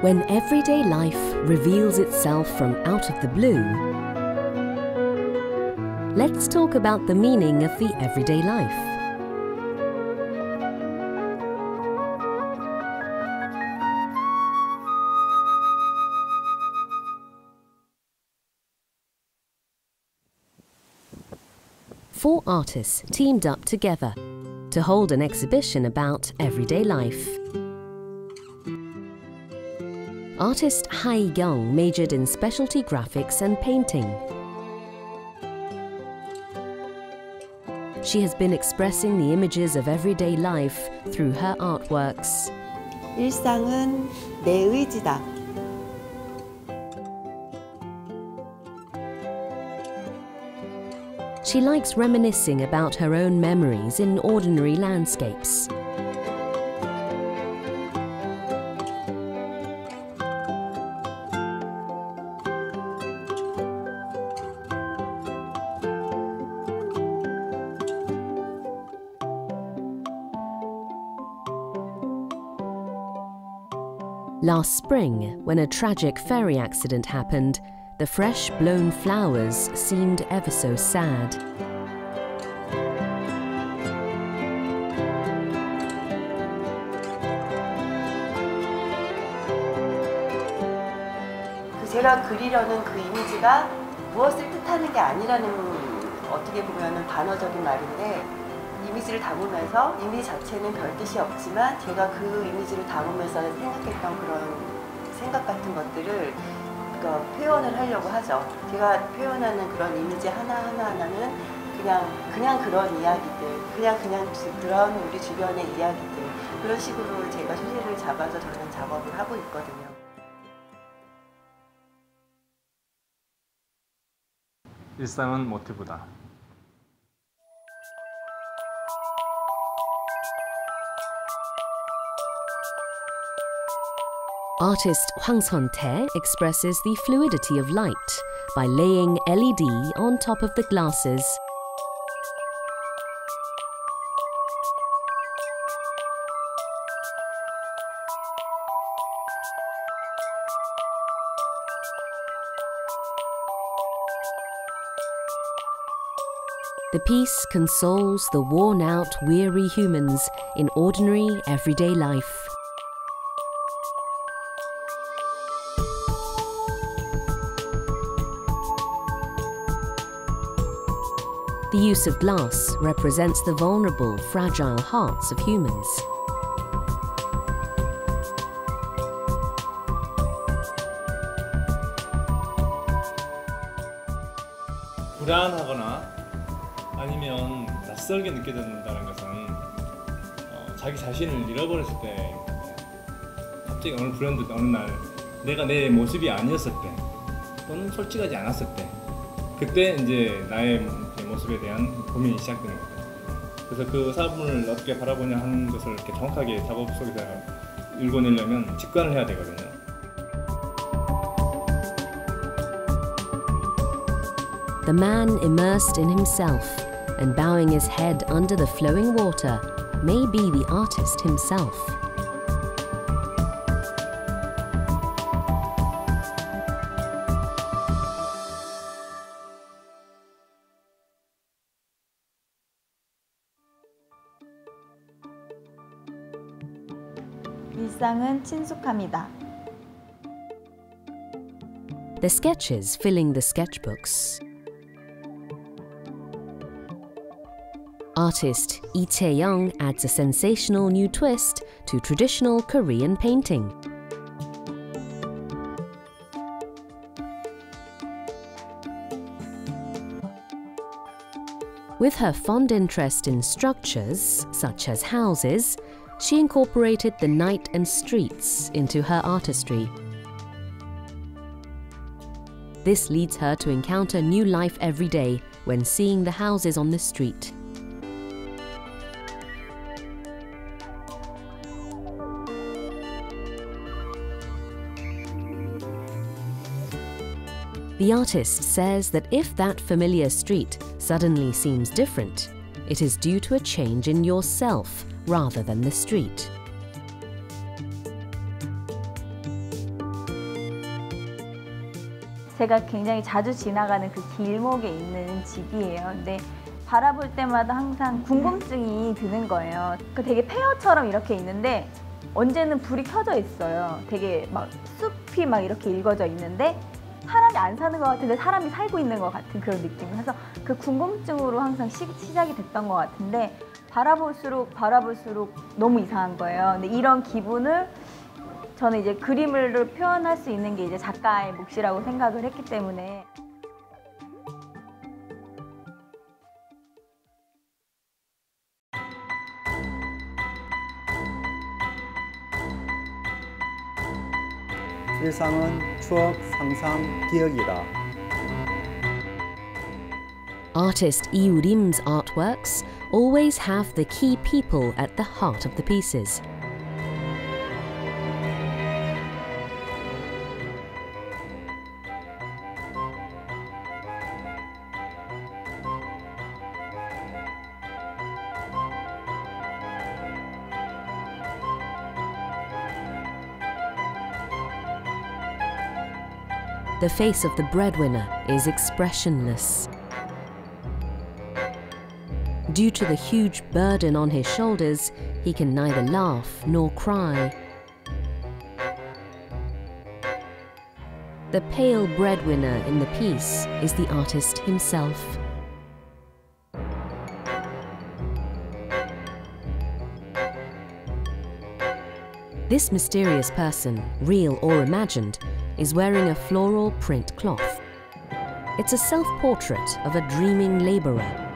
When everyday life reveals itself from out of the blue, let's talk about the meaning of the everyday life. Four artists teamed up together to hold an exhibition about everyday life. Artist Hai Young majored in specialty graphics and painting. She has been expressing the images of everyday life through her artworks. 일상은 내 의지다. She likes reminiscing about her own memories in ordinary landscapes. Last spring, when a tragic ferry accident happened, the fresh blown flowers seemed ever so sad. 그 제가 그리려는 그 이미지가 무엇을 뜻하는 게 아니라는 어떻게 보면 단어적인 말인데 이미지를 담으면서 이미지 자체는 별 뜻이 없지만 제가 그 이미지를 담으면서 생각했던 그런 생각 같은 것들을 그러니까 표현을 하려고 하죠. 제가 표현하는 그런 이미지 하나 하나 하나는 그냥 그냥 그런 이야기들, 그냥 그냥 주- 그런 우리 주변의 이야기들 그런 식으로 제가 소재를 잡아서 저는 작업을 하고 있거든요. 일상은 모티브다. Artist Hwang Son-tae expresses the fluidity of light by laying LED on top of the glasses. The piece consoles the worn out, weary humans in ordinary, everyday life. Use of glass represents the vulnerable, fragile hearts of humans. 불안하거나 아니면 낯설게 느껴진다는 것은 어, 자기 자신을 잃어버렸을 때 갑자기 어느 브랜드 어느 날 내가 내 모습이 아니었을 때 또는 솔직하지 않았을 때 그때 이제 나의 모습에 대한 고민이 시작되는 거죠. 그래서 그 사람을 어떻게 바라보냐 하는 것을 이렇게 정확하게 작업 속에서 읽어내려면 직관을 해야 되거든요. The man immersed in himself and bowing his head under the flowing water may be the artist himself. 일상은 친숙함이다. The sketches filling the sketchbooks. Artist Lee Tae-young adds a sensational new twist to traditional Korean painting. With her fond interest in structures, such as houses, she incorporated the night and streets into her artistry. This leads her to encounter new life every day when seeing the houses on the street. The artist says that if that familiar street suddenly seems different, it is due to a change in yourself rather than the street. 제가 굉장히 자주 지나가는 그 길목에 있는 집이에요. 근데 바라볼 때마다 항상 궁금증이 드는 거예요. 그 되게 폐허처럼 이렇게 있는데 언제는 불이 켜져 있어요. 되게 막 숲이 막 이렇게 일궈져 있는데 사람이 안 사는 것 같은데 사람이 살고 있는 것 같은 그런 느낌. 그래서 그 궁금증으로 항상 시, 시작이 됐던 것 같은데 바라볼수록 바라볼수록 너무 이상한 거예요. 근데 이런 기분을 저는 이제 그림으로 표현할 수 있는 게 이제 작가의 몫이라고 생각을 했기 때문에 일상은 추억, 상상, 기억이다. Artist Iurim's artworks always have the key people at the heart of the pieces. The face of the breadwinner is expressionless. Due to the huge burden on his shoulders, he can neither laugh nor cry. The pale breadwinner in the piece is the artist himself. This mysterious person, real or imagined, is wearing a floral print cloth. It's a self portrait of a dreaming labourer.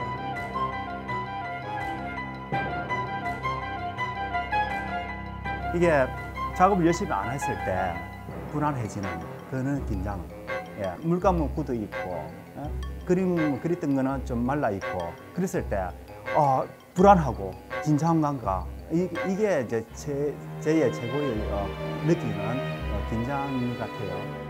이게 작업을 열심히 안 했을 때 불안해지는 그는 긴장. 예, 물감은 굳어 있고 예? 그림 그렸던 거는 좀 말라 있고 그랬을 때 어, 불안하고 긴장감과 이, 이게 이제 제, 제 의 최고의 어, 느끼는 어, 긴장 같아요.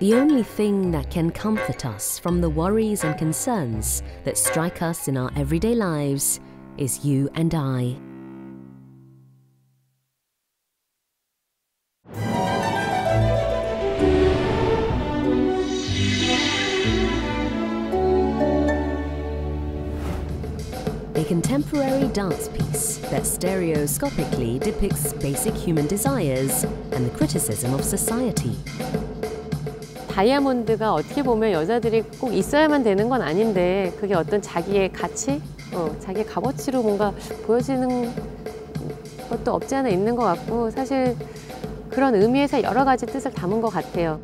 The only thing that can comfort us from the worries and concerns that strike us in our everyday lives is you and I. A contemporary dance piece that stereoscopically depicts basic human desires and the criticism of society. 다이아몬드가 어떻게 보면 여자들이 꼭 있어야만 되는 건 아닌데 그게 어떤 자기의 가치, 어, 자기의 값어치로 뭔가 보여지는 것도 없지 않아 있는 것 같고 사실 그런 의미에서 여러 가지 뜻을 담은 것 같아요.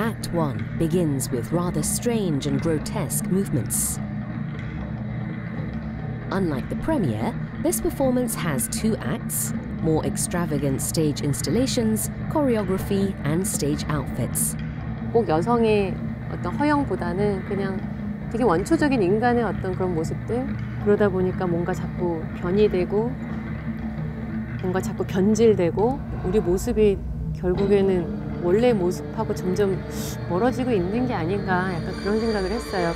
Act 1 begins with rather strange and grotesque movements. Unlike the premiere, this performance has two acts, more extravagant stage installations, choreography, and stage outfits. 꼭 여성의 어떤 허영보다는 그냥 되게 원초적인 인간의 어떤 그런 모습들 그러다 보니까 뭔가 자꾸 변이 되고 뭔가 자꾸 변질되고 우리 모습이 결국에는 원래 모습하고 점점 멀어지고 있는 게 아닌가 약간 그런 생각을 했어요.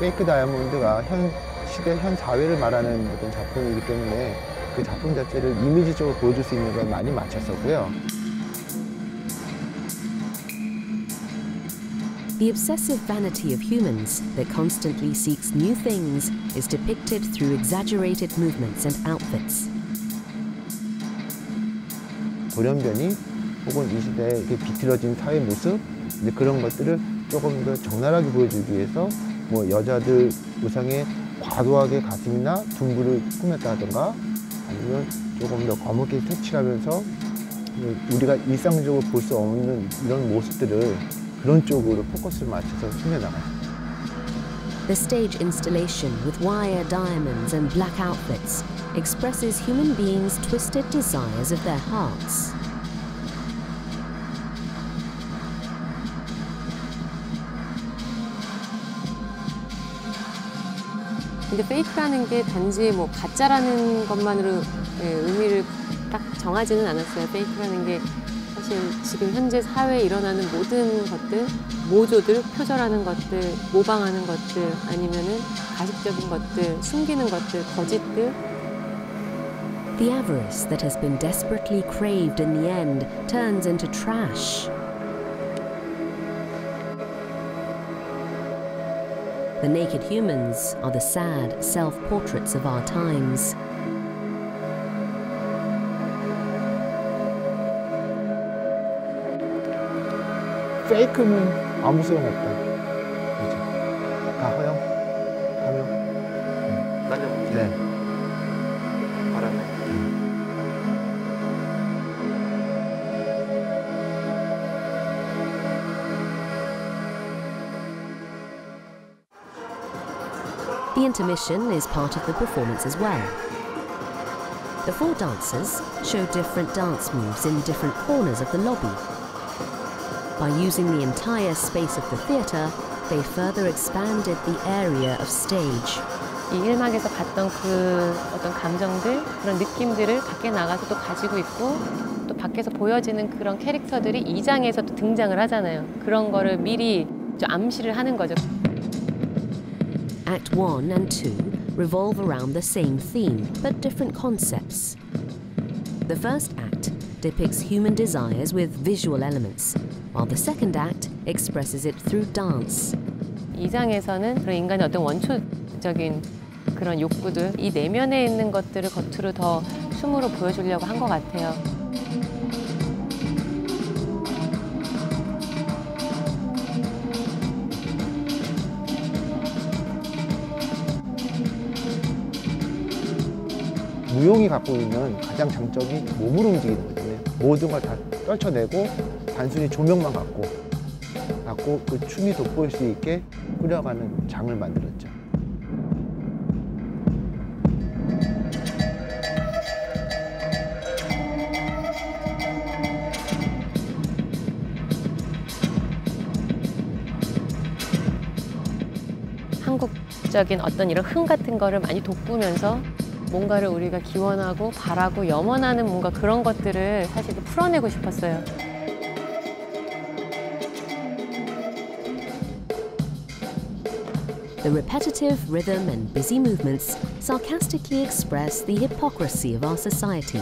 페이크 다이아몬드가 현 시대, 현 사회를 말하는 어떤 작품이기 때문에 그 작품 자체를 이미지적으로 보여줄 수 있는 걸 많이 맞췄었고요. The obsessive vanity of humans that constantly seeks new things is depicted through exaggerated movements and outfits. 돌연변이 혹은 이 시대의 비틀어진 사회 모습 이제 그런 것들을 조금 더 적나라하게 보여주기 위해서 뭐 여자들 의상에 과도하게 가슴이나 둔부를 꾸몄다든가 아니면 조금 더 검게 색칠하면서 우리가 일상적으로 볼 수 없는 이런 모습들을 그런 쪽으로 포커스를 맞춰서 숨겨나가요. The stage installation with wire diamonds and black outfits expresses human beings' twisted desires of their hearts. 근데 페이크라는 게 단지 뭐 가짜라는 것만으로 예, 의미를 딱 정하지는 않았어요. 페이크라는 게 사실 지금 현재 사회에 일어나는 모든 것들, 모조들, 표절하는 것들, 모방하는 것들, 아니면은 가식적인 것들, 숨기는 것들, 거짓들, The avarice that has been desperately craved in the end turns into trash. The naked humans are the sad self portraits of our times. 페이크는 아무 소용 없다. 그죠? 가 허영, 하명. 나는 네. 바람에 The intermission is part of the performance as well. The four dancers show different dance moves in different corners of the lobby. By using the entire space of the theatre, they further expanded the area of stage. 이 1막에서 봤던 그 어떤 감정들, 그런 느낌들을 밖에 나가서 또 가지고 있고 또 밖에서 보여지는 그런 캐릭터들이 2장에서 또 등장을 하잖아요. 그런 거를 미리 좀 암시를 하는 거죠. Act 1 and 2 revolve around the same theme, but different concepts. The first act depicts human desires with visual elements, while the second act expresses it through dance. 2장에서는 그런 인간의 어떤 원초적인 그런 욕구들, 이 내면에 있는 것들을 겉으로 더 춤으로 보여주려고 한 것 같아요. 무용이 갖고 있는 가장 장점이 몸으로 움직이는 거잖아요. 모든 걸 다 떨쳐내고 단순히 조명만 갖고 갖고 그 춤이 돋보일 수 있게 꾸려가는 장을 만들었죠. 한국적인 어떤 이런 흥 같은 거를 많이 돋구면서 뭔가를 우리가 기원하고 바라고 염원하는 뭔가 그런 것들을 사실 풀어내고 싶었어요. The repetitive rhythm and busy movements sarcastically express the hypocrisy of our society.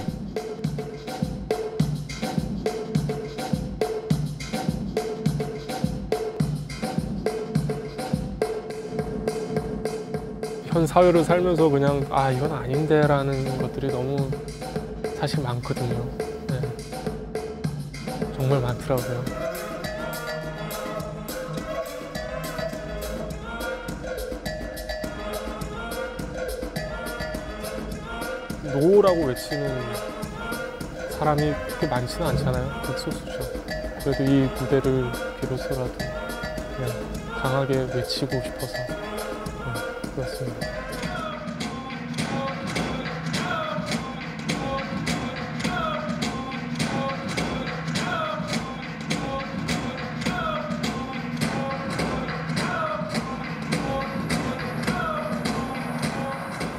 현 사회를 살면서 그냥 아 이건 아닌데 라는 것들이 너무 사실 많거든요. 네. 정말 많더라고요. 노라고 외치는 사람이 그렇게 많지는 않잖아요. 극소수죠. 그래도 이 무대를 빌어서라도 그냥 강하게 외치고 싶어서 네, 그렇습니다.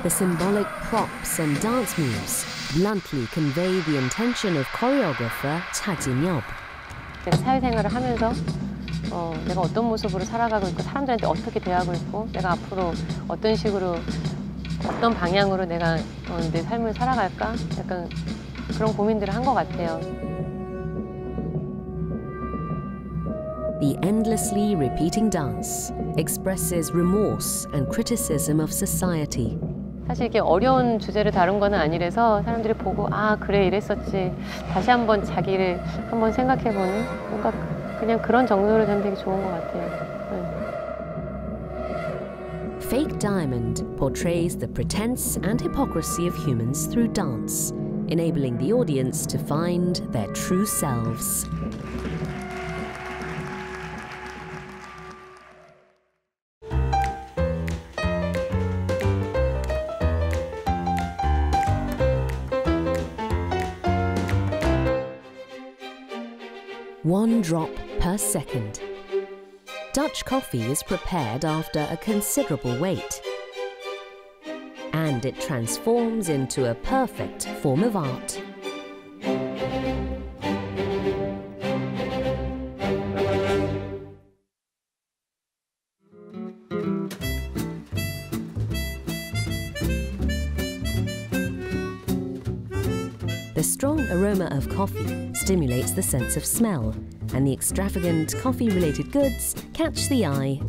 The symbolic props and dance moves bluntly convey the intention of choreographer Cha Jin-yeop. 내가 사회생활을 하면서 어, 내가 어떤 모습으로 살아가고 있고 사람들한테 어떻게 대하고 있고 내가 앞으로 어떤 식으로 어떤 방향으로 내가 어, 내 삶을 살아갈까 약간 그런 고민들을 한 것 같아요. The endlessly repeating dance expresses remorse and criticism of society. 사실 이게 어려운 주제를 다룬 거는 아니라서 사람들이 보고 아 그래 이랬었지 다시 한번 자기를 한번 생각해보는 뭔가 그냥 그런 정도로 되면 되게 좋은 것 같아요. 네. Fake Diamond portrays the pretense and hypocrisy of humans through dance, enabling the audience to find their true selves. One drop per second. Dutch coffee is prepared after a considerable wait. And it transforms into a perfect form of art. Coffee stimulates the sense of smell, and the extravagant coffee related goods catch the eye.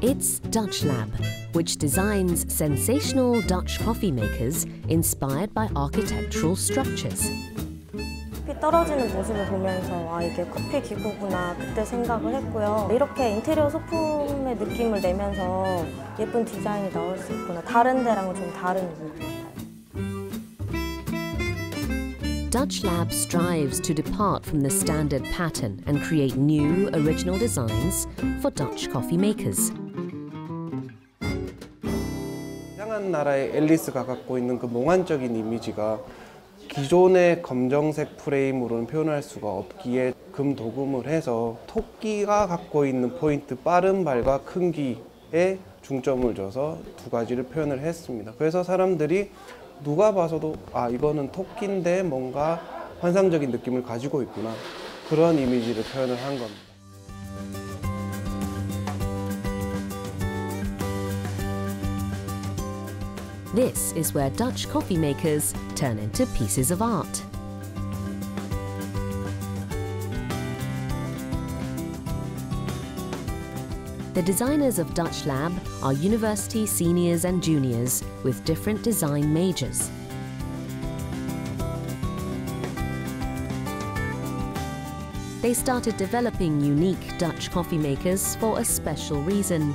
It's Dutch Lab, which designs sensational Dutch coffee makers inspired by architectural structures. 커피 떨어지는 모습을 보면서 아 이게 커피 기구구나 그때 생각을 했고요. 이렇게 인테리어 소품의 느낌을 내면서 예쁜 디자인이 나올 수 있구나. 다른 데랑은 좀 다른 느낌 Dutch Lab strives to depart from the standard pattern and create new, original designs for Dutch coffee makers. 다양한 나라의 앨리스가 갖고 있는 그 몽환적인 이미지가 기존의 검정색 프레임으로는 표현할 수가 없기에 금 도금을 해서 토끼가 갖고 있는 포인트 빠른 발과 큰기에 중점을 줘서 두 가지를 표현을 했습니다. 그래서 사람들이 누가 봐서도 아 이거는 토끼인데 뭔가 환상적인 느낌을 가지고 있구나 그런 이미지를 표현을 한 겁니다. This is coffee makers turn into pieces of art. The designers of Dutch Lab are university seniors and juniors with different design majors. They started developing unique Dutch coffee makers for a special reason.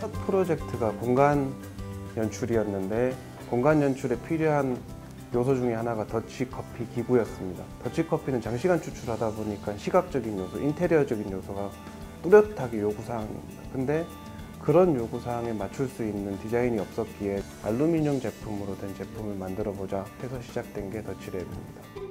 첫 프로젝트가 공간 연출이었는데 공간 연출에 필요한 요소 중에 하나가 더치커피 기구였습니다. 더치커피는 장시간 추출하다 보니까 시각적인 요소, 인테리어적인 요소가 뚜렷하게 요구사항입니다. 근데 그런 요구사항에 맞출 수 있는 디자인이 없었기에 알루미늄 제품으로 된 제품을 만들어 보자 해서 시작된 게 더치랩입니다.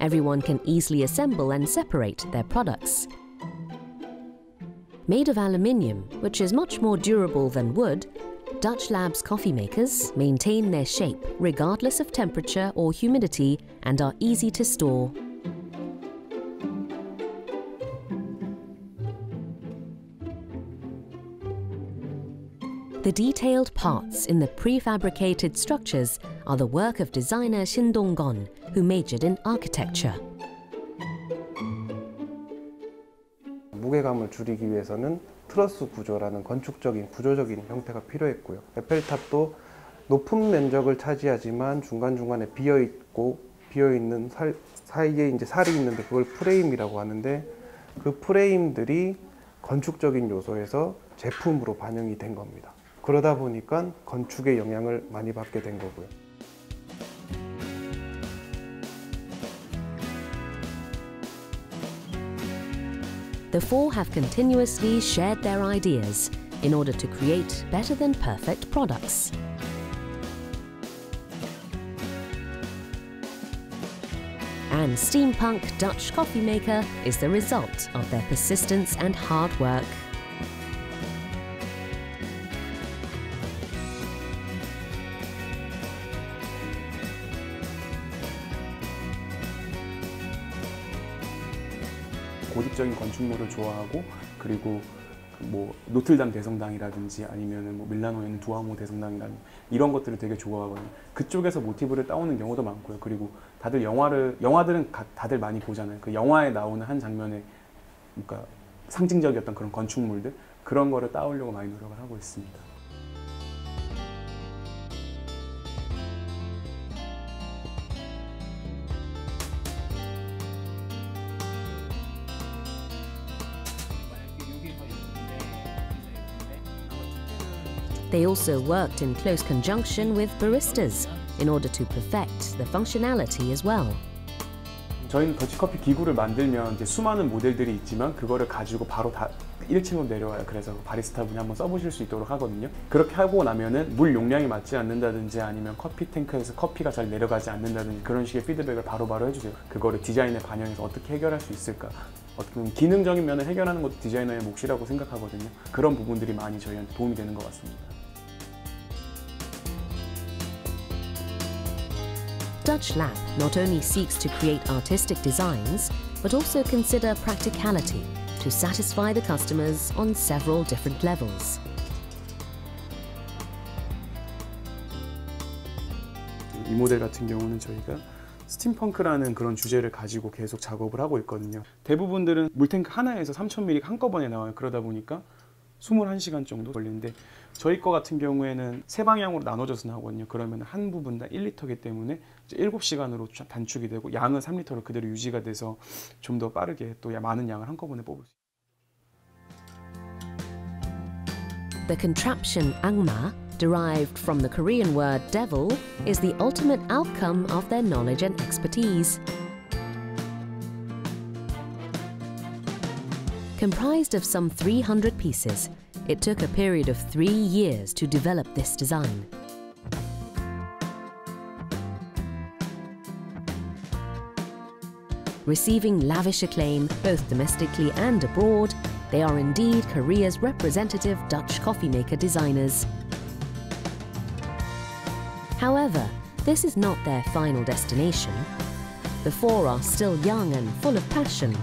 Everyone can easily assemble and separate their products. Made of aluminium, which is much more durable than wood, Dutch Labs coffee makers maintain their shape regardless of temperature or humidity and are easy to store. The detailed parts in the prefabricated structures are the work of designer Shin Dong-gon, who majored in architecture. 무게감을 줄이기 위해서는 트러스 구조라는 건축적인 구조적인 형태가 필요했고요. 에펠탑도 높은 면적을 차지하지만 중간중간에 비어 있고 비어 있는 살, 사이에 이제 살이 있는데 그걸 프레임이라고 하는데 그 프레임들이 건축적인 요소에서 제품으로 반영이 된 겁니다. 그러다 보니까 건축의 영향을 많이 받게 된 거고요. The four have continuously shared their ideas in order to create better than perfect products. And Steampunk Dutch Coffee Maker is the result of their persistence and hard work. 건축물을 좋아하고 그리고 뭐 노틀담 대성당이라든지 아니면은 뭐 밀라노에 있는 두아모 대성당이라든지 이런 것들을 되게 좋아하거든요. 그쪽에서 모티브를 따오는 경우도 많고요. 그리고 다들 영화를 영화들은 가, 다들 많이 보잖아요. 그 영화에 나오는 한 장면에 그러니까 상징적이었던 그런 건축물들 그런 거를 따오려고 많이 노력을 하고 있습니다. Also worked in close conjunction with baristas in order to perfect the functionality as well. 저희는 더치커피 기구를 만들면 이제 수많은 모델들이 있지만 그거를 가지고 바로 다 1층으로 내려와요. 그래서 바리스타 분이 한번 써보실 수 있도록 하거든요. 그렇게 하고 나면은 물 용량이 맞지 않는다든지 아니면 커피 탱크에서 커피가 잘 내려가지 않는다든지 그런 식의 피드백을 바로바로 해주세요. 그거를 디자인에 반영해서 어떻게 해결할 수 있을까? 어떻게 보면 기능적인 면을 해결하는 것도 디자이너의 몫이라고 생각하거든요. 그런 부분들이 많이 저희한테 도움이 되는 것 같습니다. Dutch Lab not only seeks to create artistic designs, but also consider practicality to satisfy the customers on several different levels. 이 모델 같은 경우는 저희가 스팀펑크라는 그런 주제를 가지고 계속 작업을 하고 있거든요. 대부분들은 물탱크 하나에서 3,000ml 한꺼번에 나와요. 그러다 보니까 21시간 정도 걸리는데 저희 거 같은 경우에는 세 방향으로 나눠져서 나오거든요. 그러면 한 부분 다 1리터이기 때문에 이제 7시간으로 단축이 되고 양은 3리터로 그대로 유지가 돼서 좀 더 빠르게 또 많은 양을 한꺼번에 뽑을 수 있어요. The contraption angma, derived from the Korean word devil, is the ultimate outcome of their knowledge and expertise. Comprised of some 300 pieces, it took a period of three years to develop this design. Receiving lavish acclaim both domestically and abroad, they are indeed Korea's representative Dutch coffee maker designers. However, this is not their final destination. The four are still young and full of passion.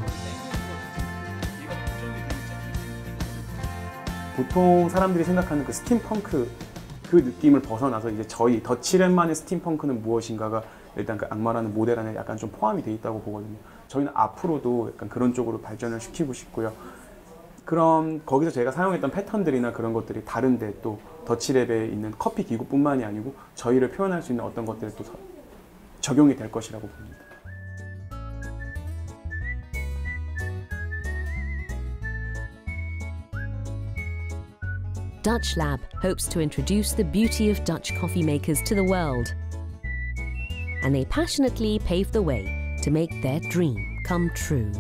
보통 사람들이 생각하는 그 스팀펑크 그 느낌을 벗어나서 이제 저희 더치랩만의 스팀펑크는 무엇인가가 일단 그 악마라는 모델 안에 약간 좀 포함이 돼 있다고 보거든요. 저희는 앞으로도 약간 그런 쪽으로 발전을 시키고 싶고요. 그럼 거기서 제가 사용했던 패턴들이나 그런 것들이 다른데 또 더치랩에 있는 커피 기구뿐만이 아니고 저희를 표현할 수 있는 어떤 것들이 또 적용이 될 것이라고 봅니다. Dutch Lab hopes to introduce the beauty of Dutch coffee makers to the world. And they passionately pave the way to make their dream come true.